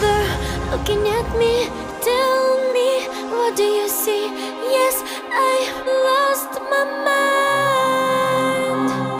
They're looking at me, tell me, what do you see?